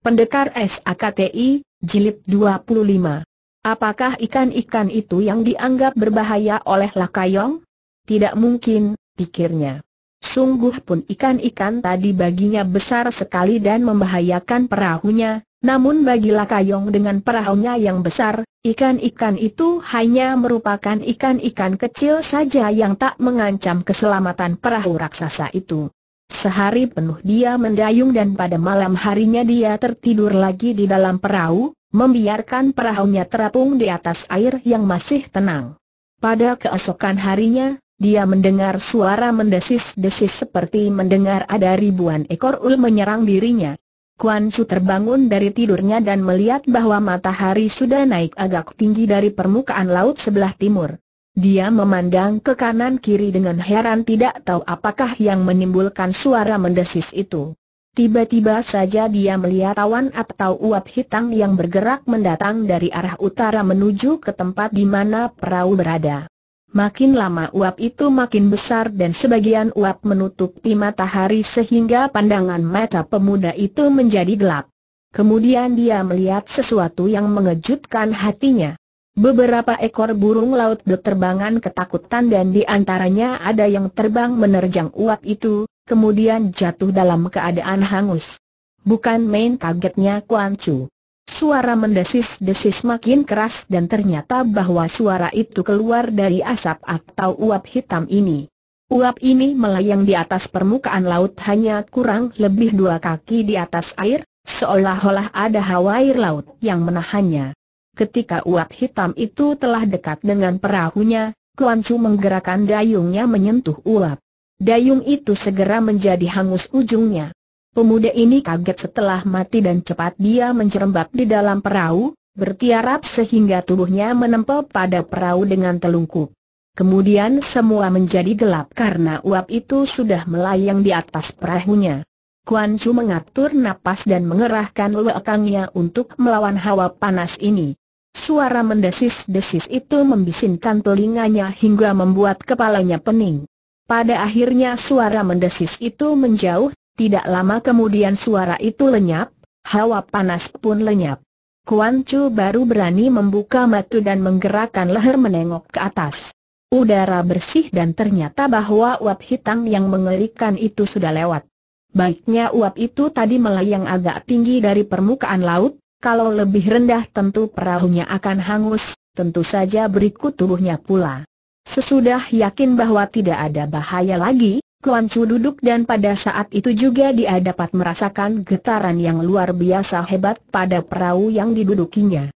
Pendekar SAKTI, Jilid 25. Apakah ikan-ikan itu yang dianggap berbahaya oleh Lakayong? Tidak mungkin, pikirnya. Sungguh pun ikan-ikan tadi baginya besar sekali dan membahayakan perahunya, namun bagi Lakayong dengan perahunya yang besar, ikan-ikan itu hanya merupakan ikan-ikan kecil saja yang tak mengancam keselamatan perahu raksasa itu. Sehari penuh dia mendayung dan pada malam harinya dia tertidur lagi di dalam perahu, membiarkan perahunya terapung di atas air yang masih tenang. Pada keesokan harinya, dia mendengar suara mendesis-desis seperti mendengar ada ribuan ekor ul menyerang dirinya. Kuan Chu terbangun dari tidurnya dan melihat bahwa matahari sudah naik agak tinggi dari permukaan laut sebelah timur. Dia memandang ke kanan kiri dengan heran tidak tahu apakah yang menimbulkan suara mendesis itu. Tiba-tiba saja dia melihat awan atau uap hitam yang bergerak mendatang dari arah utara menuju ke tempat di mana perahu berada. Makin lama uap itu makin besar dan sebagian uap menutupi matahari sehingga pandangan mata pemuda itu menjadi gelap. Kemudian dia melihat sesuatu yang mengejutkan hatinya. Beberapa ekor burung laut berterbangan ketakutan dan di antaranya ada yang terbang menerjang uap itu, kemudian jatuh dalam keadaan hangus. Bukan main kagetnya Kuan Chu. Suara mendesis-desis makin keras dan ternyata bahwa suara itu keluar dari asap atau uap hitam ini. Uap ini melayang di atas permukaan laut hanya kurang lebih dua kaki di atas air, seolah-olah ada hawa air laut yang menahannya. Ketika uap hitam itu telah dekat dengan perahunya, Kuan Chu menggerakkan dayungnya menyentuh uap. Dayung itu segera menjadi hangus ujungnya. Pemuda ini kaget setelah mati dan cepat dia mencerembab di dalam perahu, bertiarap sehingga tubuhnya menempel pada perahu dengan telungkup. Kemudian semua menjadi gelap karena uap itu sudah melayang di atas perahunya. Kuan Chu mengatur napas dan mengerahkan lekangnya untuk melawan hawa panas ini. Suara mendesis-desis itu membisinkan telinganya hingga membuat kepalanya pening. Pada akhirnya suara mendesis itu menjauh, tidak lama kemudian suara itu lenyap, hawa panas pun lenyap. Kuan Chu baru berani membuka mata dan menggerakkan leher menengok ke atas. Udara bersih dan ternyata bahwa uap hitam yang mengerikan itu sudah lewat. Baiknya uap itu tadi melayang agak tinggi dari permukaan laut, kalau lebih rendah tentu perahunya akan hangus, tentu saja berikut tubuhnya pula. Sesudah yakin bahwa tidak ada bahaya lagi, Kuan Chu duduk dan pada saat itu juga dia dapat merasakan getaran yang luar biasa hebat pada perahu yang didudukinya.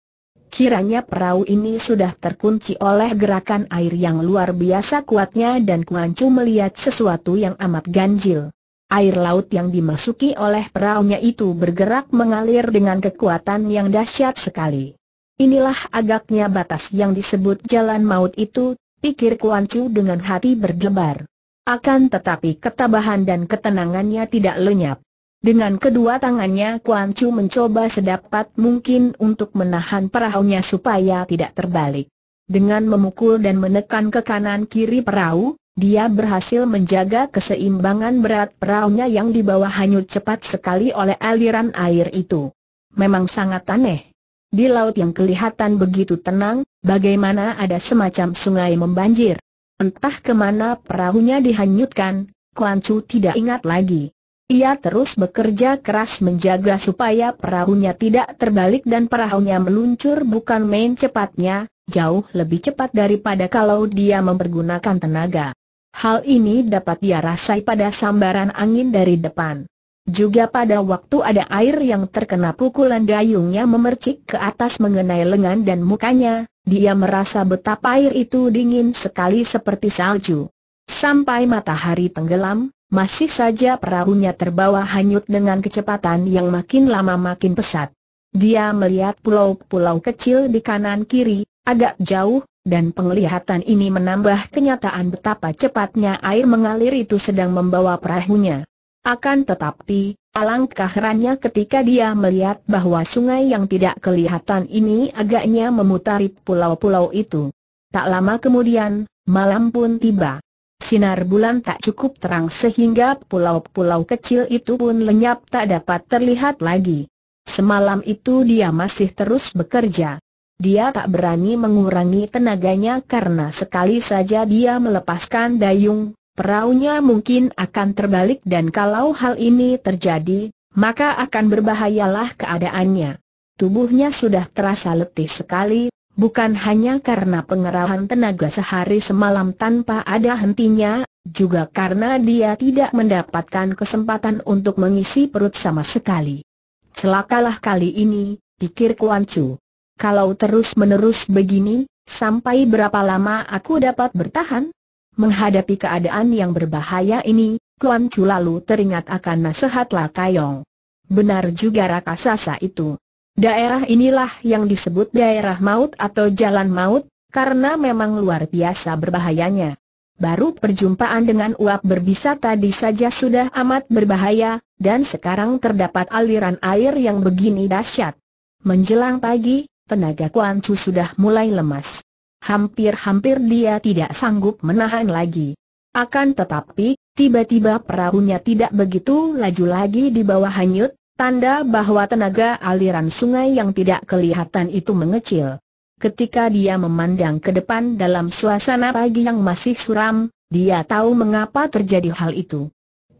Kiranya perahu ini sudah terkunci oleh gerakan air yang luar biasa kuatnya dan Kuan Chu melihat sesuatu yang amat ganjil. Air laut yang dimasuki oleh perahunya itu bergerak mengalir dengan kekuatan yang dahsyat sekali. Inilah agaknya batas yang disebut jalan maut itu, pikir Kuan Chu dengan hati berdebar. Akan tetapi ketabahan dan ketenangannya tidak lenyap. Dengan kedua tangannya Kuan Chu mencoba sedapat mungkin untuk menahan perahunya supaya tidak terbalik. Dengan memukul dan menekan ke kanan kiri perahu, dia berhasil menjaga keseimbangan berat perahunya yang dibawa hanyut cepat sekali oleh aliran air itu. Memang sangat aneh. Di laut yang kelihatan begitu tenang, bagaimana ada semacam sungai membanjir. Entah ke mana perahunya dihanyutkan, Kuan Chu tidak ingat lagi. Ia terus bekerja keras menjaga supaya perahunya tidak terbalik dan perahunya meluncur bukan main cepatnya, jauh lebih cepat daripada kalau dia mempergunakan tenaga. Hal ini dapat dia rasai pada sambaran angin dari depan. Juga pada waktu ada air yang terkena pukulan dayungnya memercik ke atas mengenai lengan dan mukanya, dia merasa betapa air itu dingin sekali seperti salju. Sampai matahari tenggelam, masih saja perahunya terbawa hanyut dengan kecepatan yang makin lama makin pesat. Dia melihat pulau-pulau kecil di kanan kiri, agak jauh, dan penglihatan ini menambah kenyataan betapa cepatnya air mengalir itu sedang membawa perahunya. Akan tetapi, alangkah herannya ketika dia melihat bahwa sungai yang tidak kelihatan ini agaknya memutari pulau-pulau itu. Tak lama kemudian, malam pun tiba. Sinar bulan tak cukup terang sehingga pulau-pulau kecil itu pun lenyap tak dapat terlihat lagi. Semalam itu dia masih terus bekerja. Dia tak berani mengurangi tenaganya karena sekali saja dia melepaskan dayung, peraunya mungkin akan terbalik dan kalau hal ini terjadi, maka akan berbahayalah keadaannya. Tubuhnya sudah terasa letih sekali, bukan hanya karena pengerahan tenaga sehari semalam tanpa ada hentinya, juga karena dia tidak mendapatkan kesempatan untuk mengisi perut sama sekali. Celakalah kali ini, pikir Kuan Chu. Kalau terus-menerus begini, sampai berapa lama aku dapat bertahan? Menghadapi keadaan yang berbahaya ini, Kuan Chu lalu teringat akan nasihat Lakayong. Benar juga raksasa itu. Daerah inilah yang disebut daerah maut atau jalan maut, karena memang luar biasa berbahayanya. Baru perjumpaan dengan uap berbisa tadi saja sudah amat berbahaya, dan sekarang terdapat aliran air yang begini dahsyat. Menjelang pagi, tenaga Kuan Chu sudah mulai lemas. Hampir-hampir dia tidak sanggup menahan lagi. Akan tetapi, tiba-tiba perahunya tidak begitu laju lagi di bawah hanyut, tanda bahwa tenaga aliran sungai yang tidak kelihatan itu mengecil. Ketika dia memandang ke depan dalam suasana pagi yang masih suram, dia tahu mengapa terjadi hal itu.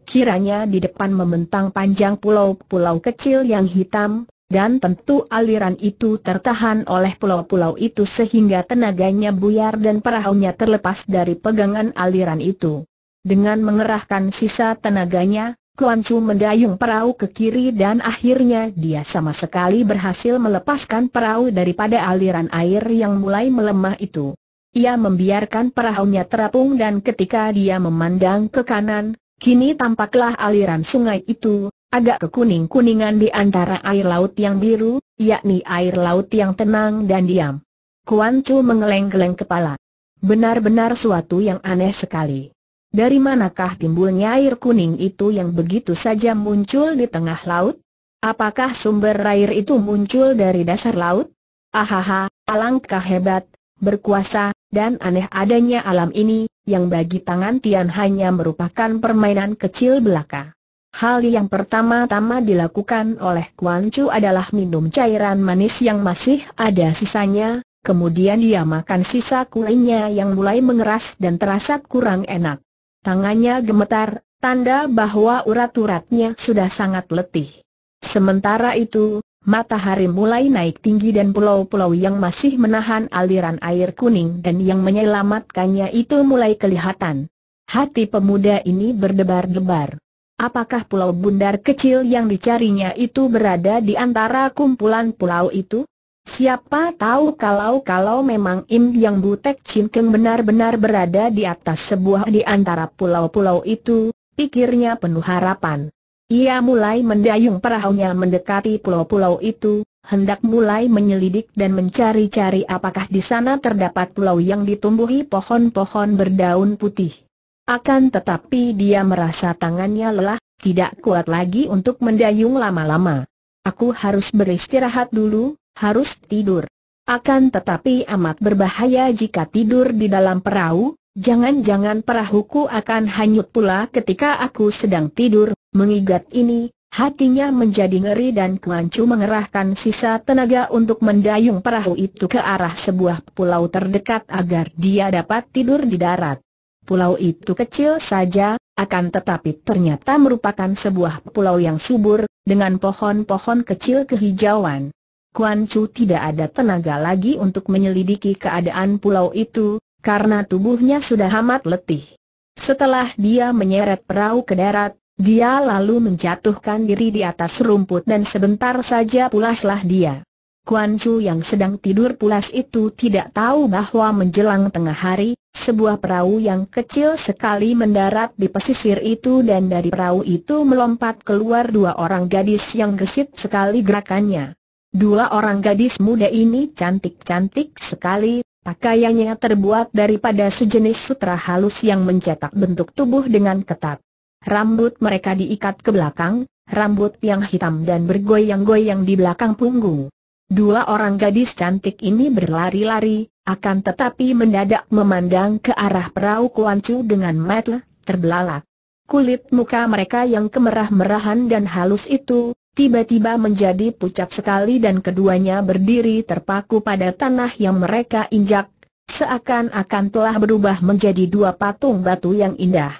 Kiranya di depan membentang panjang pulau-pulau kecil yang hitam, dan tentu aliran itu tertahan oleh pulau-pulau itu sehingga tenaganya buyar dan perahunya terlepas dari pegangan aliran itu. Dengan mengerahkan sisa tenaganya, Kuan Chu mendayung perahu ke kiri dan akhirnya dia sama sekali berhasil melepaskan perahu daripada aliran air yang mulai melemah itu. Ia membiarkan perahunya terapung dan ketika dia memandang ke kanan, kini tampaklah aliran sungai itu, agak kekuning-kuningan di antara air laut yang biru, yakni air laut yang tenang dan diam. Kuan Chu mengeleng-geleng kepala. Benar-benar suatu yang aneh sekali. Dari manakah timbulnya air kuning itu yang begitu saja muncul di tengah laut? Apakah sumber air itu muncul dari dasar laut? Ahaha, alangkah hebat, berkuasa, dan aneh adanya alam ini, yang bagi tangan Tian hanya merupakan permainan kecil belaka. Hal yang pertama-tama dilakukan oleh Kuan Chu adalah minum cairan manis yang masih ada sisanya, kemudian dia makan sisa kuenya yang mulai mengeras dan terasa kurang enak. Tangannya gemetar, tanda bahwa urat-uratnya sudah sangat letih. Sementara itu, matahari mulai naik tinggi dan pulau-pulau yang masih menahan aliran air kuning dan yang menyelamatkannya itu mulai kelihatan. Hati pemuda ini berdebar-debar. Apakah pulau bundar kecil yang dicarinya itu berada di antara kumpulan pulau itu? Siapa tahu kalau-kalau memang Im Yang Butek Chin Keng benar-benar berada di atas sebuah di antara pulau-pulau itu, pikirnya penuh harapan. Ia mulai mendayung perahunya mendekati pulau-pulau itu, hendak mulai menyelidik dan mencari-cari apakah di sana terdapat pulau yang ditumbuhi pohon-pohon berdaun putih. Akan tetapi dia merasa tangannya lelah, tidak kuat lagi untuk mendayung lama-lama. Aku harus beristirahat dulu, harus tidur. Akan tetapi amat berbahaya jika tidur di dalam perahu, jangan-jangan perahuku akan hanyut pula ketika aku sedang tidur, mengigat ini, hatinya menjadi ngeri dan Kuancu mengerahkan sisa tenaga untuk mendayung perahu itu ke arah sebuah pulau terdekat agar dia dapat tidur di darat. Pulau itu kecil saja, akan tetapi ternyata merupakan sebuah pulau yang subur, dengan pohon-pohon kecil kehijauan. Kuan Chu tidak ada tenaga lagi untuk menyelidiki keadaan pulau itu, karena tubuhnya sudah amat letih. Setelah dia menyeret perahu ke darat, dia lalu menjatuhkan diri di atas rumput dan sebentar saja pulaslah dia. Kuan Chu yang sedang tidur pulas itu tidak tahu bahwa menjelang tengah hari, sebuah perahu yang kecil sekali mendarat di pesisir itu dan dari perahu itu melompat keluar dua orang gadis yang gesit sekali gerakannya. Dua orang gadis muda ini cantik-cantik sekali, pakaiannya terbuat daripada sejenis sutra halus yang mencetak bentuk tubuh dengan ketat. Rambut mereka diikat ke belakang, rambut yang hitam dan bergoyang-goyang di belakang punggung. Dua orang gadis cantik ini berlari-lari, akan tetapi mendadak memandang ke arah perahu Kuancu dengan mata terbelalak. Kulit muka mereka yang kemerah-merahan dan halus itu, tiba-tiba menjadi pucat sekali dan keduanya berdiri terpaku pada tanah yang mereka injak, seakan-akan telah berubah menjadi dua patung batu yang indah.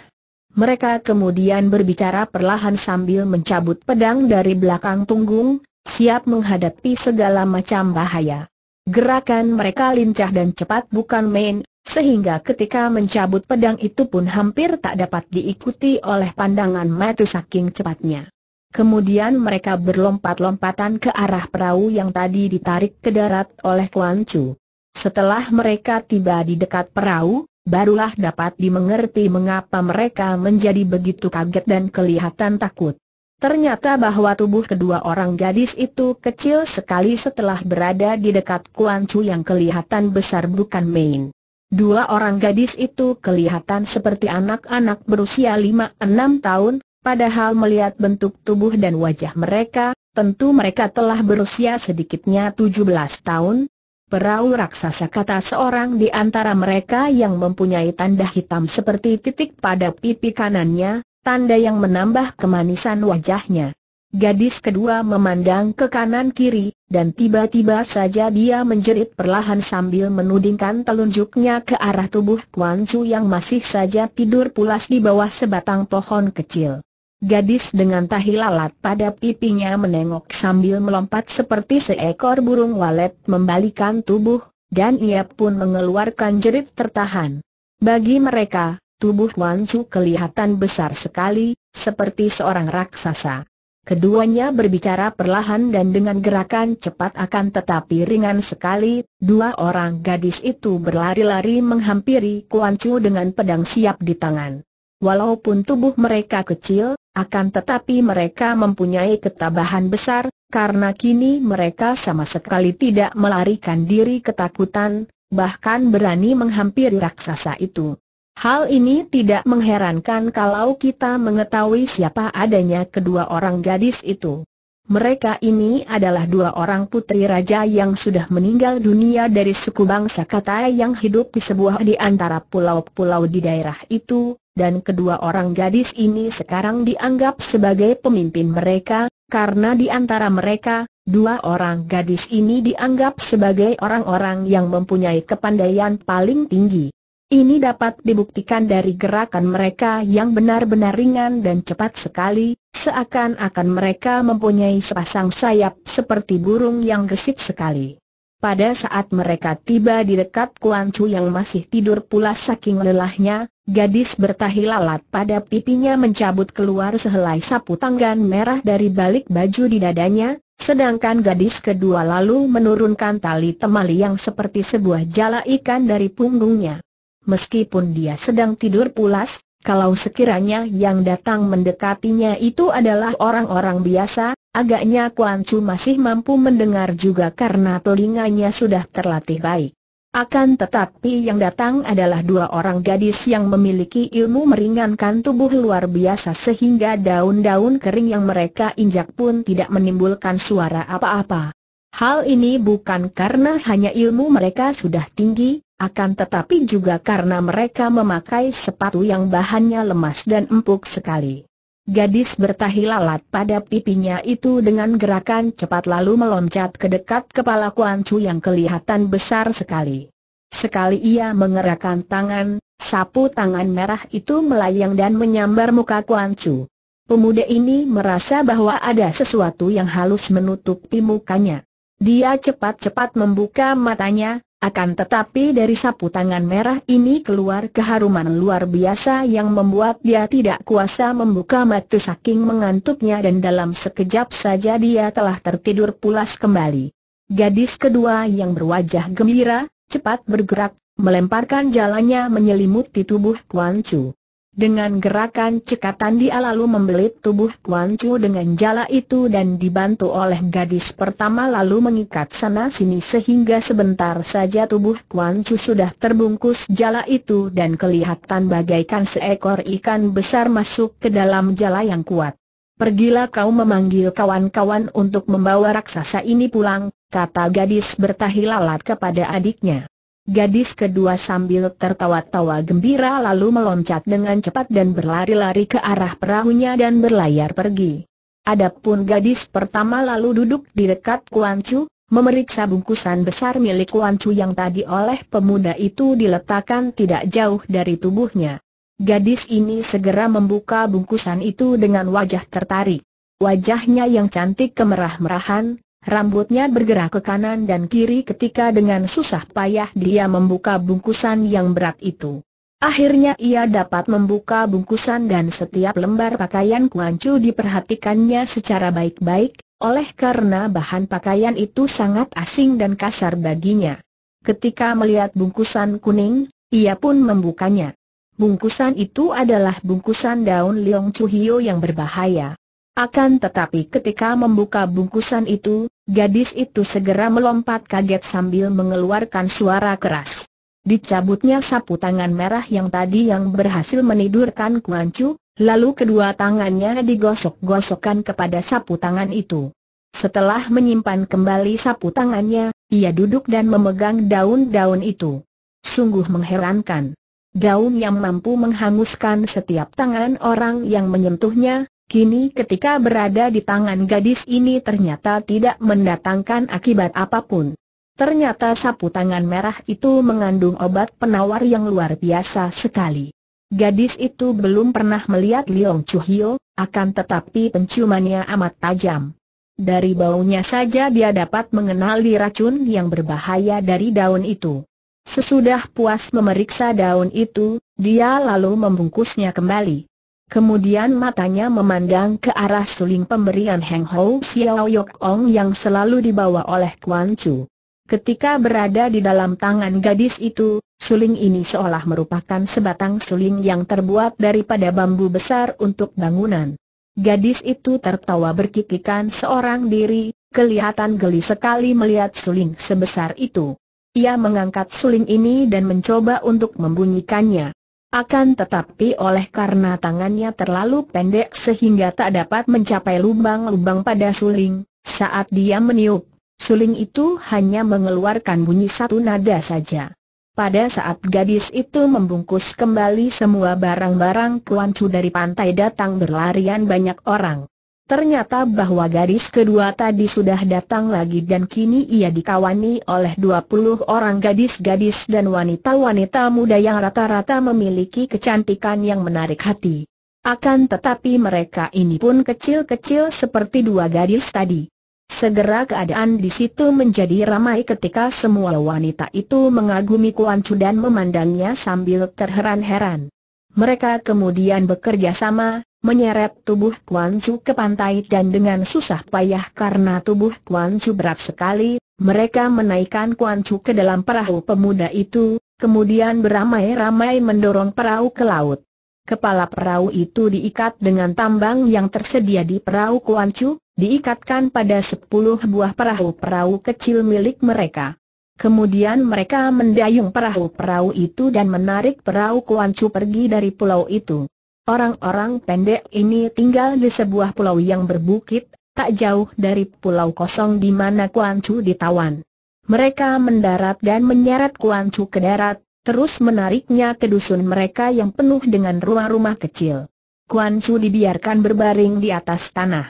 Mereka kemudian berbicara perlahan sambil mencabut pedang dari belakang punggung, siap menghadapi segala macam bahaya. Gerakan mereka lincah dan cepat bukan main, sehingga ketika mencabut pedang itu pun hampir tak dapat diikuti oleh pandangan mata saking cepatnya. Kemudian mereka berlompat-lompatan ke arah perahu yang tadi ditarik ke darat oleh Kuan Chu. Setelah mereka tiba di dekat perahu, barulah dapat dimengerti mengapa mereka menjadi begitu kaget dan kelihatan takut. Ternyata bahwa tubuh kedua orang gadis itu kecil sekali setelah berada di dekat Kuan Chu yang kelihatan besar bukan main. Dua orang gadis itu kelihatan seperti anak-anak berusia 5-6 tahun, padahal melihat bentuk tubuh dan wajah mereka, tentu mereka telah berusia sedikitnya 17 tahun. Perahu raksasa kata seorang di antara mereka yang mempunyai tanda hitam seperti titik pada pipi kanannya, tanda yang menambah kemanisan wajahnya. Gadis kedua memandang ke kanan kiri, dan tiba-tiba saja dia menjerit perlahan sambil menudingkan telunjuknya ke arah tubuh Kuan Chu yang masih saja tidur pulas di bawah sebatang pohon kecil. Gadis dengan tahi lalat pada pipinya menengok sambil melompat seperti seekor burung walet membalikan tubuh, dan ia pun mengeluarkan jerit tertahan. Bagi mereka, Tubuh Wan Chu kelihatan besar sekali, seperti seorang raksasa. Keduanya berbicara perlahan dan dengan gerakan cepat akan tetapi ringan sekali, dua orang gadis itu berlari-lari menghampiri Kuan Chu dengan pedang siap di tangan. Walaupun tubuh mereka kecil, akan tetapi mereka mempunyai ketabahan besar, karena kini mereka sama sekali tidak melarikan diri ketakutan, bahkan berani menghampiri raksasa itu. Hal ini tidak mengherankan kalau kita mengetahui siapa adanya kedua orang gadis itu. Mereka ini adalah dua orang putri raja yang sudah meninggal dunia dari suku bangsa Katai yang hidup di sebuah di antara pulau-pulau di daerah itu, dan kedua orang gadis ini sekarang dianggap sebagai pemimpin mereka, karena di antara mereka, dua orang gadis ini dianggap sebagai orang-orang yang mempunyai kepandaian paling tinggi. Ini dapat dibuktikan dari gerakan mereka yang benar-benar ringan dan cepat sekali, seakan-akan mereka mempunyai sepasang sayap seperti burung yang gesit sekali. Pada saat mereka tiba di dekat Kuan Chu yang masih tidur pula saking lelahnya, gadis bertahi lalat pada pipinya mencabut keluar sehelai sapu tangan merah dari balik baju di dadanya, sedangkan gadis kedua lalu menurunkan tali temali yang seperti sebuah jala ikan dari punggungnya. Meskipun dia sedang tidur pulas, kalau sekiranya yang datang mendekatinya itu adalah orang-orang biasa, agaknya Kuan Chu masih mampu mendengar juga karena telinganya sudah terlatih baik. Akan tetapi yang datang adalah dua orang gadis yang memiliki ilmu meringankan tubuh luar biasa sehingga daun-daun kering yang mereka injak pun tidak menimbulkan suara apa-apa. Hal ini bukan karena hanya ilmu mereka sudah tinggi, akan tetapi juga karena mereka memakai sepatu yang bahannya lemas dan empuk sekali. Gadis bertahi lalat pada pipinya itu dengan gerakan cepat lalu meloncat ke dekat kepala Kuan Chu yang kelihatan besar sekali. Sekali ia mengerahkan tangan, sapu tangan merah itu melayang dan menyambar muka Kuan Chu. Pemuda ini merasa bahwa ada sesuatu yang halus menutupi mukanya. Dia cepat-cepat membuka matanya, akan tetapi dari sapu tangan merah ini keluar keharuman luar biasa yang membuat dia tidak kuasa membuka mata saking mengantuknya dan dalam sekejap saja dia telah tertidur pulas kembali. Gadis kedua yang berwajah gembira, cepat bergerak, melemparkan jalannya menyelimuti tubuh Kuan Chu. Dengan gerakan cekatan dia lalu membelit tubuh Kuan Chu dengan jala itu dan dibantu oleh gadis pertama lalu mengikat sana-sini sehingga sebentar saja tubuh Kuan Chu sudah terbungkus jala itu dan kelihatan bagaikan seekor ikan besar masuk ke dalam jala yang kuat. Pergilah kau memanggil kawan-kawan untuk membawa raksasa ini pulang, kata gadis bertahi lalat kepada adiknya. Gadis kedua sambil tertawa-tawa gembira lalu meloncat dengan cepat dan berlari-lari ke arah perahunya dan berlayar pergi. Adapun gadis pertama lalu duduk di dekat Kuan Chu, memeriksa bungkusan besar milik Kuan Chu yang tadi oleh pemuda itu diletakkan tidak jauh dari tubuhnya. Gadis ini segera membuka bungkusan itu dengan wajah tertarik. Wajahnya yang cantik kemerah-merahan, rambutnya bergerak ke kanan dan kiri ketika dengan susah payah dia membuka bungkusan yang berat itu. Akhirnya ia dapat membuka bungkusan dan setiap lembar pakaian Kuancu diperhatikannya secara baik-baik, oleh karena bahan pakaian itu sangat asing dan kasar baginya. Ketika melihat bungkusan kuning, ia pun membukanya. Bungkusan itu adalah bungkusan daun Leong Chuhio yang berbahaya. Akan tetapi ketika membuka bungkusan itu, gadis itu segera melompat kaget sambil mengeluarkan suara keras. Dicabutnya sapu tangan merah yang tadi yang berhasil menidurkan Kuancu, lalu kedua tangannya digosok-gosokkan kepada sapu tangan itu. Setelah menyimpan kembali sapu tangannya, ia duduk dan memegang daun-daun itu. Sungguh mengherankan. Daun yang mampu menghanguskan setiap tangan orang yang menyentuhnya, kini ketika berada di tangan gadis ini ternyata tidak mendatangkan akibat apa pun. Ternyata sapu tangan merah itu mengandung obat penawar yang luar biasa sekali. Gadis itu belum pernah melihat Leong Chuhyo, akan tetapi penciumannya amat tajam. Dari baunya saja dia dapat mengenali racun yang berbahaya dari daun itu. Sesudah puas memeriksa daun itu, dia lalu membungkusnya kembali. Kemudian matanya memandang ke arah suling pemberian Heng Ho Xiao Yok Ong yang selalu dibawa oleh Kuan Chu. Ketika berada di dalam tangan gadis itu, suling ini seolah merupakan sebatang suling yang terbuat daripada bambu besar untuk bangunan. Gadis itu tertawa berkikikan seorang diri, kelihatan geli sekali melihat suling sebesar itu. Ia mengangkat suling ini dan mencoba untuk membunyikannya. Akan tetapi oleh karena tangannya terlalu pendek sehingga tak dapat mencapai lubang-lubang pada suling, saat dia meniup, Suling itu hanya mengeluarkan bunyi satu nada saja. Pada saat gadis itu membungkus kembali semua barang-barang kuancu dari pantai datang berlarian banyak orang. Ternyata bahwa gadis kedua tadi sudah datang lagi dan kini ia dikawani oleh 20 orang gadis-gadis dan wanita-wanita muda yang rata-rata memiliki kecantikan yang menarik hati. Akan tetapi mereka ini pun kecil-kecil seperti dua gadis tadi. Segera keadaan di situ menjadi ramai ketika semua wanita itu mengagumi Kuan Chu dan memandangnya sambil terheran-heran. Mereka kemudian bekerja sama, menyeret tubuh Kuan Chu ke pantai dan dengan susah payah karena tubuh Kuan Chu berat sekali, mereka menaikkan Kuan Chu ke dalam perahu pemuda itu, kemudian beramai-ramai mendorong perahu ke laut. Kepala perahu itu diikat dengan tambang yang tersedia di perahu Kuan Chu, diikatkan pada sepuluh buah perahu-perahu kecil milik mereka. Kemudian mereka mendayung perahu-perahu itu dan menarik perahu Kuancu pergi dari pulau itu. Orang-orang pendek ini tinggal di sebuah pulau yang berbukit, tak jauh dari pulau kosong di mana Kuancu ditawan. Mereka mendarat dan menyeret Kuancu ke darat, terus menariknya ke dusun mereka yang penuh dengan rumah-rumah kecil. Kuancu dibiarkan berbaring di atas tanah.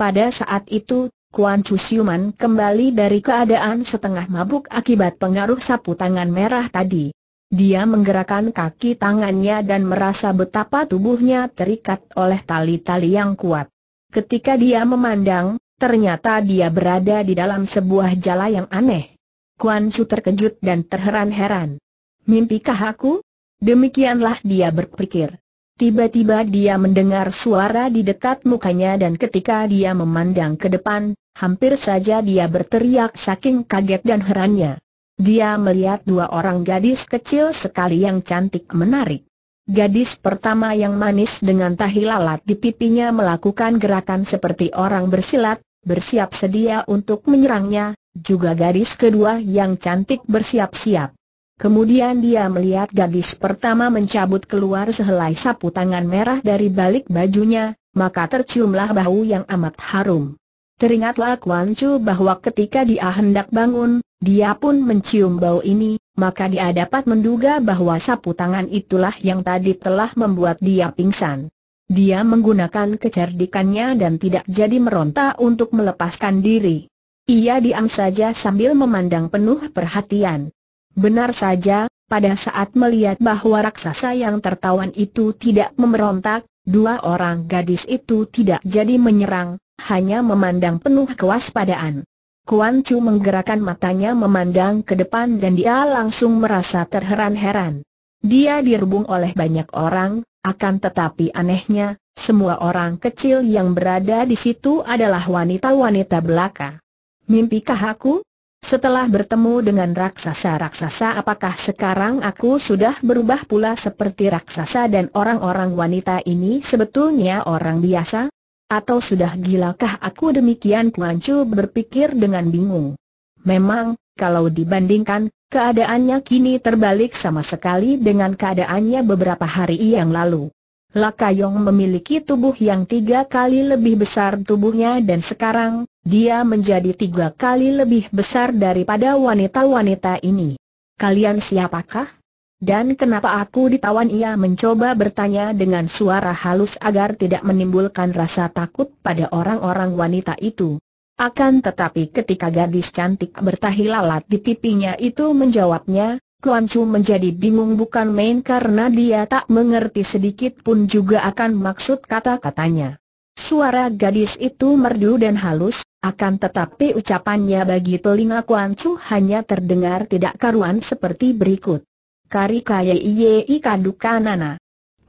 Pada saat itu, Kuan Chu Siuman kembali dari keadaan setengah mabuk akibat pengaruh sapu tangan merah tadi. Dia menggerakkan kaki tangannya dan merasa betapa tubuhnya terikat oleh tali-tali yang kuat. Ketika dia memandang, ternyata dia berada di dalam sebuah jala yang aneh. Kuan Chu terkejut dan terheran-heran. Mimpikah aku? Demikianlah dia berpikir. Tiba-tiba dia mendengar suara di dekat mukanya dan ketika dia memandang ke depan, hampir saja dia berteriak saking kaget dan herannya. Dia melihat dua orang gadis kecil sekali yang cantik menarik. Gadis pertama yang manis dengan tahi lalat di pipinya melakukan gerakan seperti orang bersilat, bersiap sedia untuk menyerangnya, juga gadis kedua yang cantik bersiap-siap. Kemudian dia melihat gadis pertama mencabut keluar sehelai sapu tangan merah dari balik bajunya, maka terciumlah bau yang amat harum. Teringatlah Kuan Chu bahwa ketika dia hendak bangun, dia pun mencium bau ini, maka dia dapat menduga bahwa sapu tangan itulah yang tadi telah membuat dia pingsan. dia menggunakan kecerdikannya dan tidak jadi meronta untuk melepaskan diri. Ia diam saja sambil memandang penuh perhatian. Benar saja, pada saat melihat bahwa raksasa yang tertawan itu tidak memberontak, dua orang gadis itu tidak jadi menyerang, hanya memandang penuh kewaspadaan. Kuan Chu menggerakkan matanya memandang ke depan dan dia langsung merasa terheran-heran. Dia direbung oleh banyak orang, akan tetapi anehnya, semua orang kecil yang berada di situ adalah wanita-wanita belaka. Mimpikah aku? Setelah bertemu dengan raksasa-raksasa apakah sekarang aku sudah berubah pula seperti raksasa dan orang-orang wanita ini sebetulnya orang biasa? Atau sudah gilakah aku demikian Kuancu berpikir dengan bingung. Memang, kalau dibandingkan, Keadaannya kini terbalik sama sekali dengan keadaannya beberapa hari yang lalu. Lakayong memiliki tubuh yang tiga kali lebih besar tubuhnya dan sekarang, dia menjadi tiga kali lebih besar daripada wanita-wanita ini. Kalian siapakah? Dan kenapa aku ditawan ia mencoba bertanya dengan suara halus agar tidak menimbulkan rasa takut pada orang-orang wanita itu. Akan tetapi ketika gadis cantik bertahi lalat di pipinya itu menjawabnya, Kuan Chu menjadi bingung bukan main karena dia tak mengerti sedikit pun juga akan maksud kata-katanya. Suara gadis itu merdu dan halus, akan tetapi ucapannya bagi telinga Kuan Chu hanya terdengar tidak karuan seperti berikut. Kari kaya iye nana.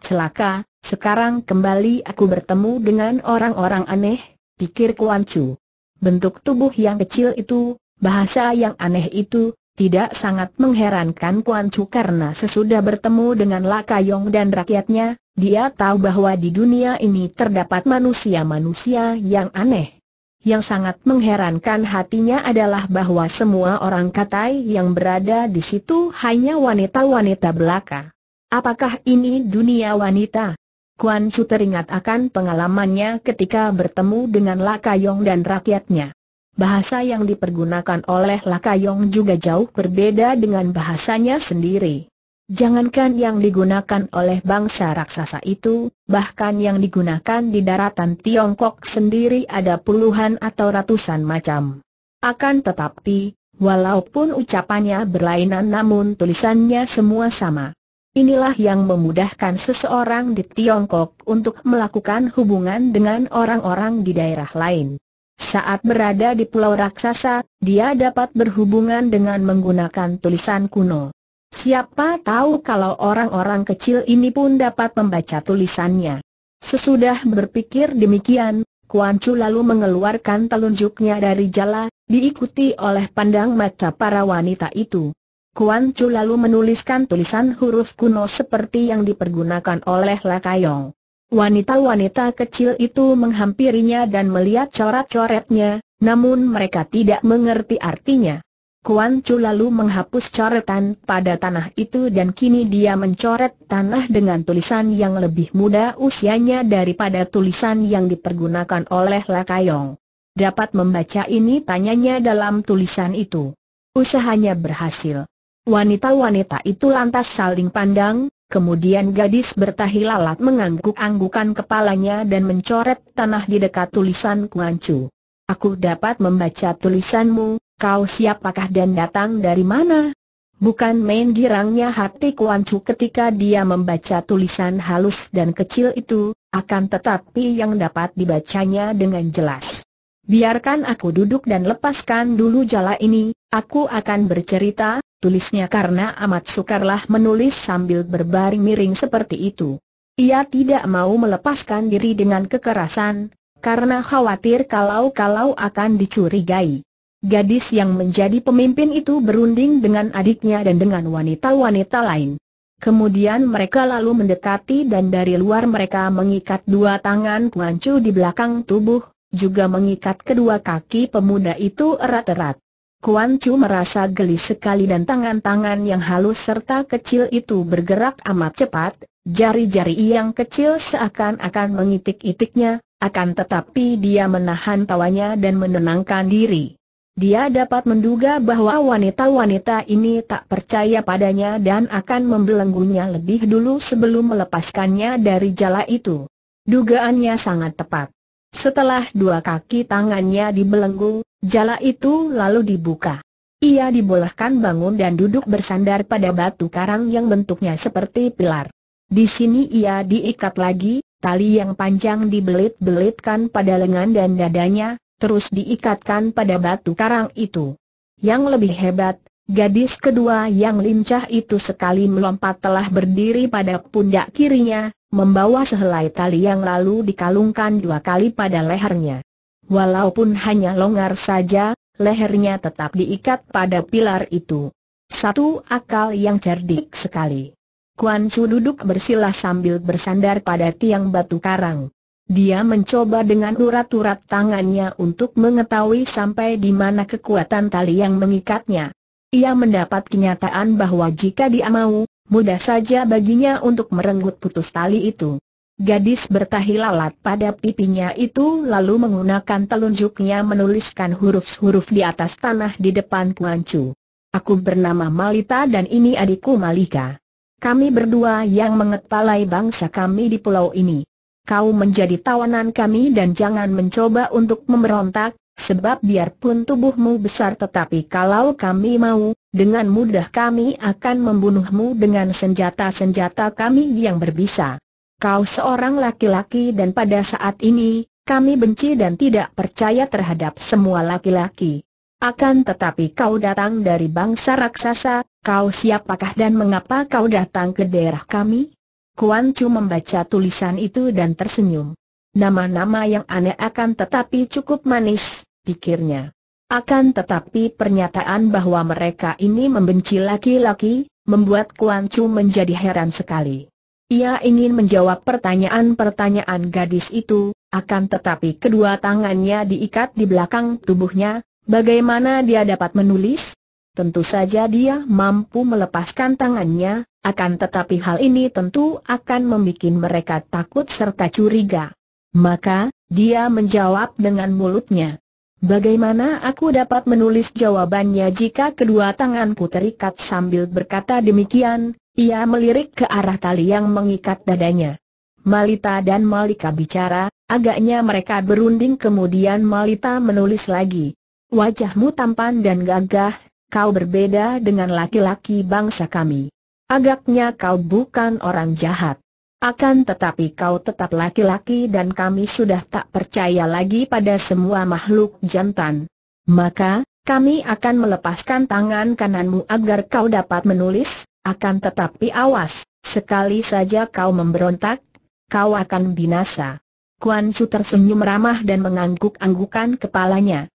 Celaka, sekarang kembali aku bertemu dengan orang-orang aneh, pikir Kuan Chu. Bentuk tubuh yang kecil itu, bahasa yang aneh itu, tidak sangat mengherankan Kuan Chu karena sesudah bertemu dengan Lakayong dan rakyatnya, dia tahu bahwa di dunia ini terdapat manusia-manusia yang aneh. Yang sangat mengherankan hatinya adalah bahwa semua orang katai yang berada di situ hanya wanita-wanita belaka. Apakah ini dunia wanita? Kuan Chu teringat akan pengalamannya ketika bertemu dengan Lakayong dan rakyatnya. Bahasa yang dipergunakan oleh Lakayong juga jauh berbeda dengan bahasanya sendiri. Jangankan yang digunakan oleh bangsa raksasa itu, bahkan yang digunakan di daratan Tiongkok sendiri ada puluhan atau ratusan macam. Akan tetapi, walaupun ucapannya berlainan namun tulisannya semua sama. Inilah yang memudahkan seseorang di Tiongkok untuk melakukan hubungan dengan orang-orang di daerah lain. Saat berada di pulau raksasa, dia dapat berhubungan dengan menggunakan tulisan kuno. Siapa tahu kalau orang-orang kecil ini pun dapat membaca tulisannya. Sesudah berpikir demikian, Kuan Chu lalu mengeluarkan telunjuknya dari jala, diikuti oleh pandang mata para wanita itu. Kuan Chu lalu menuliskan tulisan huruf kuno seperti yang dipergunakan oleh Lakayong. Wanita-wanita kecil itu menghampirinya dan melihat coret-coretnya, namun mereka tidak mengerti artinya. Kuan Chu lalu menghapus coretan pada tanah itu dan kini dia mencoret tanah dengan tulisan yang lebih muda usianya daripada tulisan yang dipergunakan oleh Lakayong. Dapat membaca ini tanyanya dalam tulisan itu. Usahanya berhasil. Wanita-wanita itu lantas saling pandang, kemudian gadis bertahi lalat mengangguk-anggukan kepalanya dan mencoret tanah di dekat tulisan Kuancu. Aku dapat membaca tulisanmu, kau siapakah dan datang dari mana? Bukan main girangnya hati Kuancu ketika dia membaca tulisan halus dan kecil itu, akan tetapi yang dapat dibacanya dengan jelas. Biarkan aku duduk dan lepaskan dulu jala ini, aku akan bercerita, tulisnya karena amat sukarlah menulis sambil berbaring miring seperti itu. Ia tidak mau melepaskan diri dengan kekerasan, karena khawatir kalau-kalau akan dicurigai. Gadis yang menjadi pemimpin itu berunding dengan adiknya dan dengan wanita-wanita lain. Kemudian mereka lalu mendekati dan dari luar mereka mengikat dua tangan Kuancu di belakang tubuh, juga mengikat kedua kaki pemuda itu erat-erat. Kuan Chu merasa geli sekali dan tangan-tangan yang halus serta kecil itu bergerak amat cepat, jari-jari yang kecil seakan-akan mengitik-itiknya, akan tetapi dia menahan tawanya dan menenangkan diri. Dia dapat menduga bahwa wanita-wanita ini tak percaya padanya dan akan membelenggunya lebih dulu sebelum melepaskannya dari jala itu. Dugaannya sangat tepat. Setelah dua kaki tangannya dibelenggu, jala itu lalu dibuka. Ia dibolehkan bangun dan duduk bersandar pada batu karang yang bentuknya seperti pilar. Di sini ia diikat lagi, tali yang panjang dibelit-belitkan pada lengan dan dadanya, terus diikatkan pada batu karang itu. Yang lebih hebat, gadis kedua yang lincah itu sekali melompat telah berdiri pada pundak kirinya, membawa sehelai tali yang lalu dikalungkan dua kali pada lehernya. Walaupun hanya longgar saja, lehernya tetap diikat pada pilar itu. Satu akal yang cerdik sekali. Kuan Chu duduk bersila sambil bersandar pada tiang batu karang. Dia mencoba dengan urat-urat tangannya untuk mengetahui sampai di mana kekuatan tali yang mengikatnya. Ia mendapat kenyataan bahwa jika dia mau, mudah saja baginya untuk merenggut putus tali itu. Gadis bertahi lalat pada pipinya itu lalu menggunakan telunjuknya menuliskan huruf-huruf di atas tanah di depan Kuancu. Aku bernama Malita dan ini adikku Malika. Kami berdua yang mengepalai bangsa kami di pulau ini. Kau menjadi tawanan kami dan jangan mencoba untuk memberontak, sebab biarpun tubuhmu besar tetapi kalau kami mau, dengan mudah kami akan membunuhmu dengan senjata-senjata kami yang berbisa. Kau seorang laki-laki dan pada saat ini, kami benci dan tidak percaya terhadap semua laki-laki. Akan tetapi kau datang dari bangsa raksasa, kau siapakah dan mengapa kau datang ke daerah kami? Kuan Chu membaca tulisan itu dan tersenyum. Nama-nama yang aneh akan tetapi cukup manis, pikirnya. Akan tetapi pernyataan bahwa mereka ini membenci laki-laki, membuat Kuan Chu menjadi heran sekali. Ia ingin menjawab pertanyaan-pertanyaan gadis itu, akan tetapi kedua tangannya diikat di belakang tubuhnya, bagaimana dia dapat menulis? Tentu saja dia mampu melepaskan tangannya, akan tetapi hal ini tentu akan membuat mereka takut serta curiga. Maka, dia menjawab dengan mulutnya. Bagaimana aku dapat menulis jawabannya jika kedua tanganku terikat sambil berkata demikian, ia melirik ke arah tali yang mengikat dadanya. Malita dan Malika bicara, agaknya mereka berunding kemudian Malita menulis lagi. Wajahmu tampan dan gagah, kau berbeda dengan laki-laki bangsa kami. Agaknya kau bukan orang jahat. Akan tetapi kau tetap laki-laki dan kami sudah tak percaya lagi pada semua makhluk jantan. Maka, kami akan melepaskan tangan kananmu agar kau dapat menulis, akan tetapi awas, sekali saja kau memberontak, kau akan binasa. Kuan Chu tersenyum ramah dan mengangguk-anggukan kepalanya.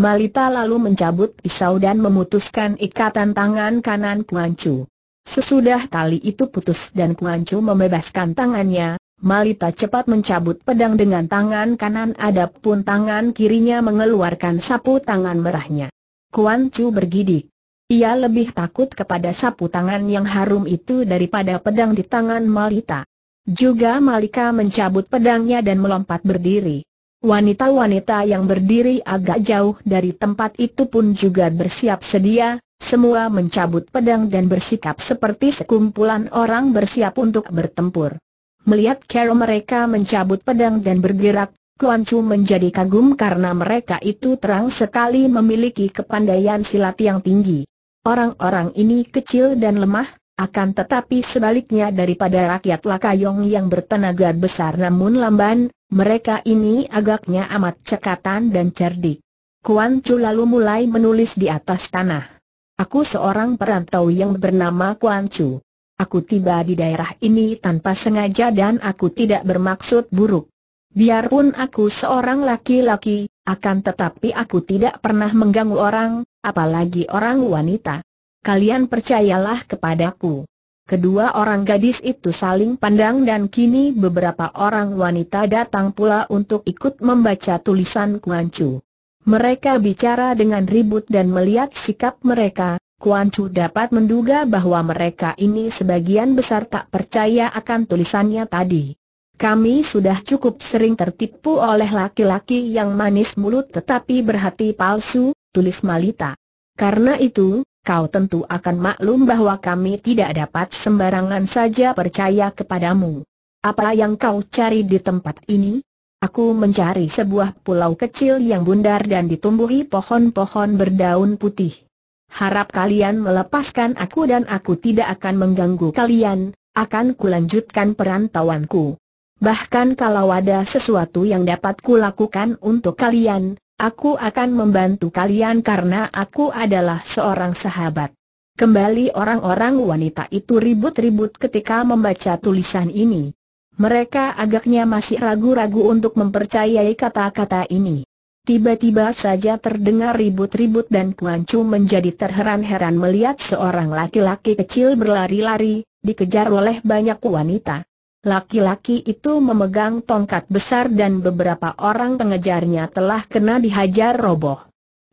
Malita lalu mencabut pisau dan memutuskan ikatan tangan kanan Kuan Chu. Sesudah tali itu putus dan Kuan Chu membebaskan tangannya, Malita cepat mencabut pedang dengan tangan kanan adapun tangan kirinya mengeluarkan sapu tangan merahnya. Kuan Chu bergidik. Ia lebih takut kepada sapu tangan yang harum itu daripada pedang di tangan Malita. Juga Malika mencabut pedangnya dan melompat berdiri. Wanita-wanita yang berdiri agak jauh dari tempat itu pun juga bersiap sedia, semua mencabut pedang dan bersikap seperti sekumpulan orang bersiap untuk bertempur. Melihat cara mereka mencabut pedang dan bergerak, Kuan Chu menjadi kagum karena mereka itu terang sekali memiliki kepandaian silat yang tinggi. Orang-orang ini kecil dan lemah, akan tetapi sebaliknya daripada rakyat Lakayong yang bertenaga besar namun lamban, mereka ini agaknya amat cekatan dan cerdik. Kuan Chu lalu mulai menulis di atas tanah. Aku seorang perantau yang bernama Kuan Chu. Aku tiba di daerah ini tanpa sengaja dan aku tidak bermaksud buruk. Biarpun aku seorang laki-laki, akan tetapi aku tidak pernah mengganggu orang, apalagi orang wanita. Kalian percayalah kepadaku. Kedua orang gadis itu saling pandang dan kini beberapa orang wanita datang pula untuk ikut membaca tulisan Kuan Chu. Mereka bicara dengan ribut dan melihat sikap mereka, Kuan Chu dapat menduga bahwa mereka ini sebagian besar tak percaya akan tulisannya tadi. Kami sudah cukup sering tertipu oleh laki-laki yang manis mulut tetapi berhati palsu, tulis Malita. Karena itu, kau tentu akan maklum bahwa kami tidak dapat sembarangan saja percaya kepadamu. apa yang kau cari di tempat ini? Aku mencari sebuah pulau kecil yang bundar dan ditumbuhi pohon-pohon berdaun putih. Harap kalian melepaskan aku dan aku tidak akan mengganggu kalian, akan kulanjutkan perantauanku. Bahkan kalau ada sesuatu yang dapat kulakukan untuk kalian, aku akan membantu kalian karena aku adalah seorang sahabat. Kembali orang-orang wanita itu ribut-ribut ketika membaca tulisan ini. Mereka agaknya masih ragu-ragu untuk mempercayai kata-kata ini. Tiba-tiba saja terdengar ribut-ribut dan Kuan Chu menjadi terheran-heran melihat seorang laki-laki kecil berlari-lari, dikejar oleh banyak wanita. Laki-laki itu memegang tongkat besar dan beberapa orang pengejarnya telah kena dihajar roboh.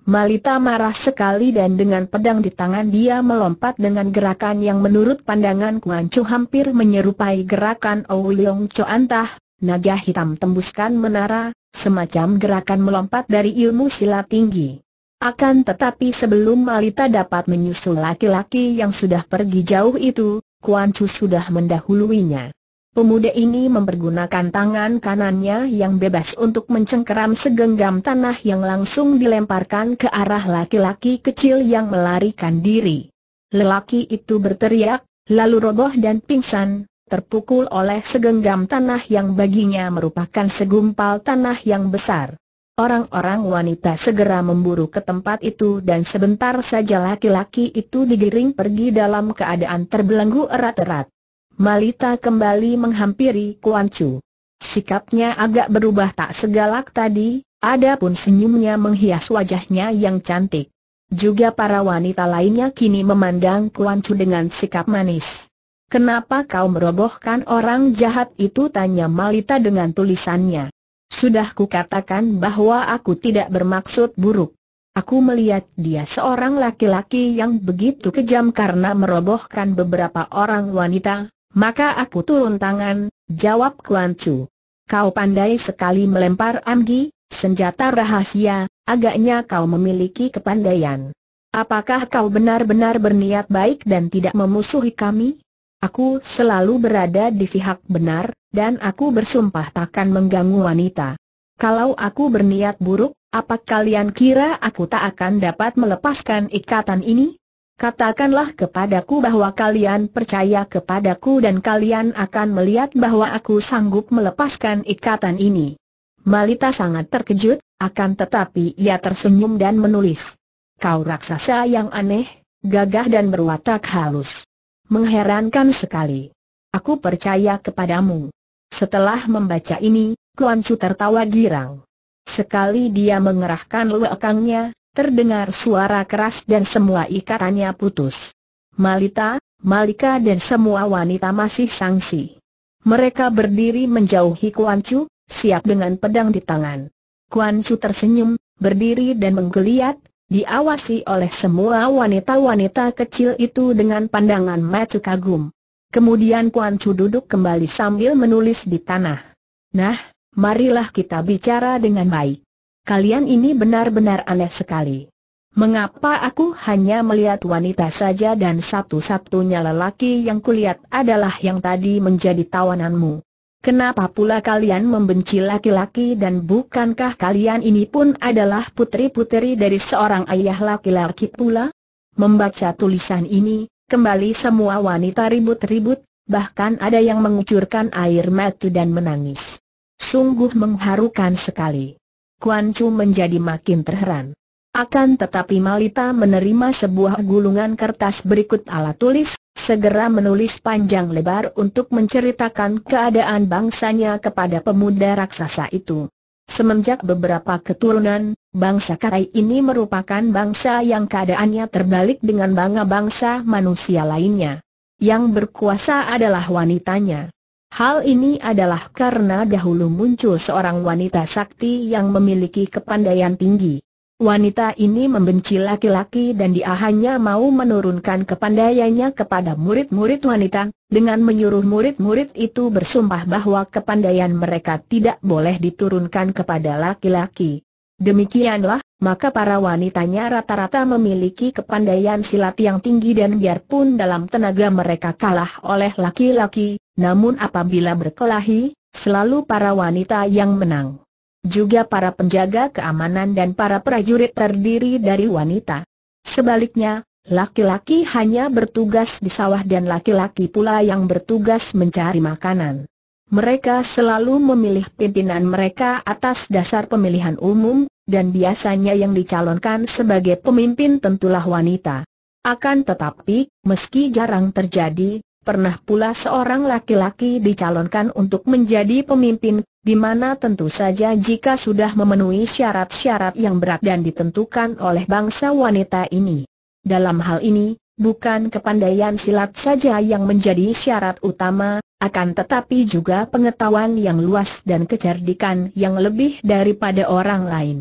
Malita marah sekali dan dengan pedang di tangan dia melompat dengan gerakan yang menurut pandangan Kuan Chu hampir menyerupai gerakan Ouyong Cho Antah, naga hitam tembuskan menara, semacam gerakan melompat dari ilmu silat tinggi. Akan tetapi sebelum Malita dapat menyusul laki-laki yang sudah pergi jauh itu, Kuan Chu sudah mendahuluinya. Pemuda ini mempergunakan tangan kanannya yang bebas untuk mencengkeram segenggam tanah yang langsung dilemparkan ke arah laki-laki kecil yang melarikan diri. Lelaki itu berteriak, lalu roboh dan pingsan, terpukul oleh segenggam tanah yang baginya merupakan segumpal tanah yang besar. Orang-orang wanita segera memburu ke tempat itu dan sebentar saja laki-laki itu digiring pergi dalam keadaan terbelenggu erat-erat. Malita kembali menghampiri Kuan Chu. Sikapnya agak berubah tak segalak tadi, adapun senyumnya menghias wajahnya yang cantik. Juga para wanita lainnya kini memandang Kuan Chu dengan sikap manis. Kenapa kau merobohkan orang jahat itu? Tanya Malita dengan tulisannya. Sudah kukatakan bahwa aku tidak bermaksud buruk. Aku melihat dia seorang laki-laki yang begitu kejam karena merobohkan beberapa orang wanita, maka aku turun tangan, jawab Kuan Chu. Kau pandai sekali melempar amgi, senjata rahasia, agaknya kau memiliki kepandaian. Apakah kau benar-benar berniat baik dan tidak memusuhi kami? Aku selalu berada di pihak benar, dan aku bersumpah takkan mengganggu wanita. Kalau aku berniat buruk, apa kalian kira aku tak akan dapat melepaskan ikatan ini? Katakanlah kepadaku bahwa kalian percaya kepadaku dan kalian akan melihat bahwa aku sanggup melepaskan ikatan ini. Malita sangat terkejut, akan tetapi ia tersenyum dan menulis. Kau raksasa yang aneh, gagah dan berwatak halus. Mengherankan sekali. Aku percaya kepadamu. Setelah membaca ini, Kuan Chu tertawa girang. Sekali dia mengerahkan lekangnya, Terdengar suara keras dan semua ikatannya putus. Malita, Malika dan semua wanita masih sangsi. Mereka berdiri menjauhi Kuan Chu, siap dengan pedang di tangan. Kuan Chu tersenyum, berdiri dan menggeliat, diawasi oleh semua wanita-wanita kecil itu dengan pandangan mata kagum. Kemudian Kuan Chu duduk kembali sambil menulis di tanah. Nah, marilah kita bicara dengan baik. Kalian ini benar-benar aneh sekali. Mengapa aku hanya melihat wanita saja dan satu-satunya lelaki yang kulihat adalah yang tadi menjadi tawananmu? Kenapa pula kalian membenci laki-laki dan bukankah kalian ini pun adalah putri-putri dari seorang ayah laki-laki pula? Membaca tulisan ini, kembali semua wanita ribut-ribut, bahkan ada yang mengucurkan air mata dan menangis. Sungguh mengharukan sekali. Kuan Chu menjadi makin terheran. Akan tetapi Malita menerima sebuah gulungan kertas berikut alat tulis, segera menulis panjang lebar untuk menceritakan keadaan bangsanya kepada pemuda raksasa itu. Semenjak beberapa keturunan, bangsa Karai ini merupakan bangsa yang keadaannya terbalik dengan bangsa-bangsa manusia lainnya. Yang berkuasa adalah wanitanya. Hal ini adalah karena dahulu muncul seorang wanita sakti yang memiliki kepandaian tinggi. Wanita ini membenci laki-laki dan dia hanya mau menurunkan kepandaiannya kepada murid-murid wanita, dengan menyuruh murid-murid itu bersumpah bahwa kepandaian mereka tidak boleh diturunkan kepada laki-laki. Demikianlah, maka para wanitanya rata-rata memiliki kepandaian silat yang tinggi dan biarpun dalam tenaga mereka kalah oleh laki-laki, namun apabila berkelahi, selalu para wanita yang menang. Juga para penjaga keamanan dan para prajurit terdiri dari wanita. Sebaliknya, laki-laki hanya bertugas di sawah dan laki-laki pula yang bertugas mencari makanan. Mereka selalu memilih pimpinan mereka atas dasar pemilihan umum, dan biasanya yang dicalonkan sebagai pemimpin tentulah wanita. Akan tetapi, meski jarang terjadi, pernah pula seorang laki-laki dicalonkan untuk menjadi pemimpin, di mana tentu saja jika sudah memenuhi syarat-syarat yang berat dan ditentukan oleh bangsa wanita ini. Dalam hal ini, bukan kepandaian silat saja yang menjadi syarat utama, akan tetapi juga pengetahuan yang luas dan kecerdikan yang lebih daripada orang lain.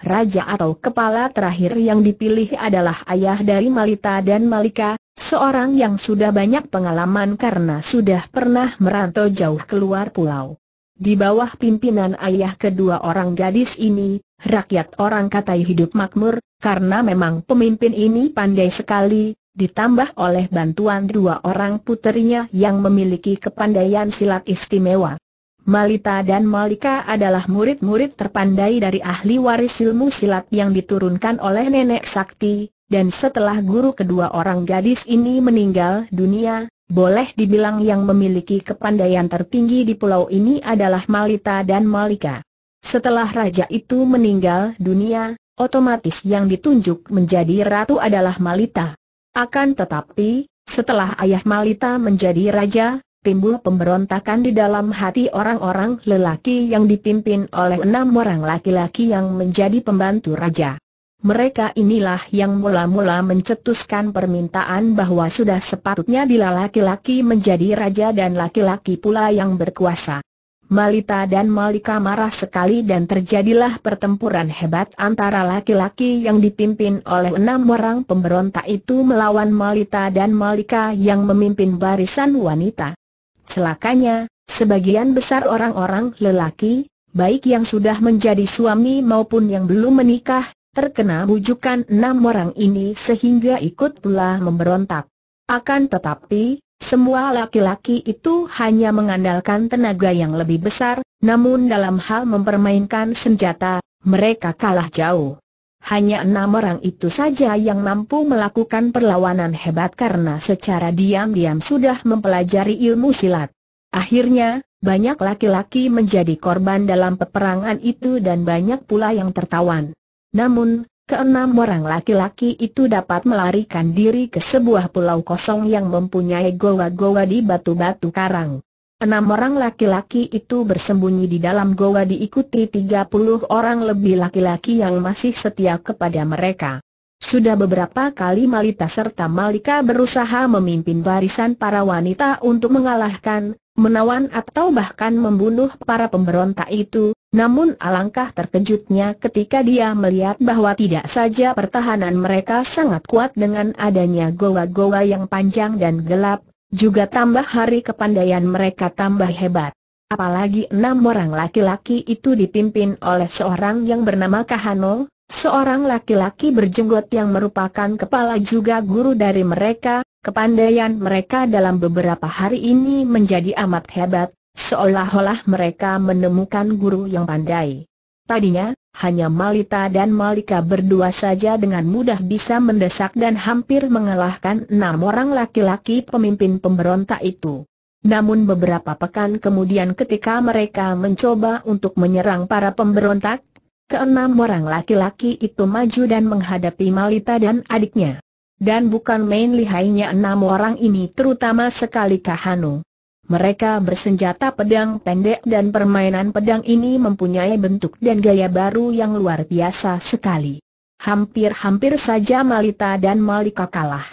Raja atau kepala terakhir yang dipilih adalah ayah dari Malita dan Malika, seorang yang sudah banyak pengalaman karena sudah pernah merantau jauh keluar pulau. Di bawah pimpinan ayah kedua orang gadis ini, rakyat orang katai hidup makmur, karena memang pemimpin ini pandai sekali, ditambah oleh bantuan dua orang puterinya yang memiliki kepandaian silat istimewa. Malita dan Malika adalah murid-murid terpandai dari ahli waris ilmu silat yang diturunkan oleh nenek sakti, dan setelah guru kedua orang gadis ini meninggal dunia, boleh dibilang yang memiliki kepandaian tertinggi di pulau ini adalah Malita dan Malika. Setelah raja itu meninggal dunia, otomatis yang ditunjuk menjadi ratu adalah Malita. Akan tetapi, setelah ayah Malita menjadi raja, timbul pemberontakan di dalam hati orang-orang lelaki yang dipimpin oleh enam orang laki-laki yang menjadi pembantu raja. Mereka inilah yang mula-mula mencetuskan permintaan bahwa sudah sepatutnya bila laki-laki menjadi raja dan laki-laki pula yang berkuasa. Malita dan Malika marah sekali dan terjadilah pertempuran hebat antara laki-laki yang dipimpin oleh enam orang pemberontak itu melawan Malita dan Malika yang memimpin barisan wanita. Celakanya, sebagian besar orang-orang lelaki, baik yang sudah menjadi suami maupun yang belum menikah, terkena bujukan enam orang ini sehingga ikut pula memberontak. Akan tetapi, semua laki-laki itu hanya mengandalkan tenaga yang lebih besar, namun dalam hal mempermainkan senjata, mereka kalah jauh. Hanya enam orang itu saja yang mampu melakukan perlawanan hebat karena secara diam-diam sudah mempelajari ilmu silat. Akhirnya, banyak laki-laki menjadi korban dalam peperangan itu dan banyak pula yang tertawan. Namun, keenam orang laki-laki itu dapat melarikan diri ke sebuah pulau kosong yang mempunyai goa-goa di batu-batu karang. Enam orang laki-laki itu bersembunyi di dalam goa diikuti 30 orang lebih laki-laki yang masih setia kepada mereka. Sudah beberapa kali Malita serta Malika berusaha memimpin barisan para wanita untuk mengalahkan, menawan atau bahkan membunuh para pemberontak itu, namun alangkah terkejutnya ketika dia melihat bahwa tidak saja pertahanan mereka sangat kuat dengan adanya goa-goa yang panjang dan gelap, juga tambah hari kepandaian mereka tambah hebat. Apalagi enam orang laki-laki itu dipimpin oleh seorang yang bernama Kahano, seorang laki-laki berjenggot yang merupakan kepala juga guru dari mereka, kepandaian mereka dalam beberapa hari ini menjadi amat hebat, seolah-olah mereka menemukan guru yang pandai. Tadinya, hanya Malita dan Malika berdua saja dengan mudah bisa mendesak dan hampir mengalahkan enam orang laki-laki pemimpin pemberontak itu. Namun beberapa pekan kemudian ketika mereka mencoba untuk menyerang para pemberontak, keenam orang laki-laki itu maju dan menghadapi Malita dan adiknya. Dan bukan main lihainya enam orang ini terutama sekali Kahano. Mereka bersenjata pedang pendek dan permainan pedang ini mempunyai bentuk dan gaya baru yang luar biasa sekali. Hampir-hampir saja Malita dan Malika kalah.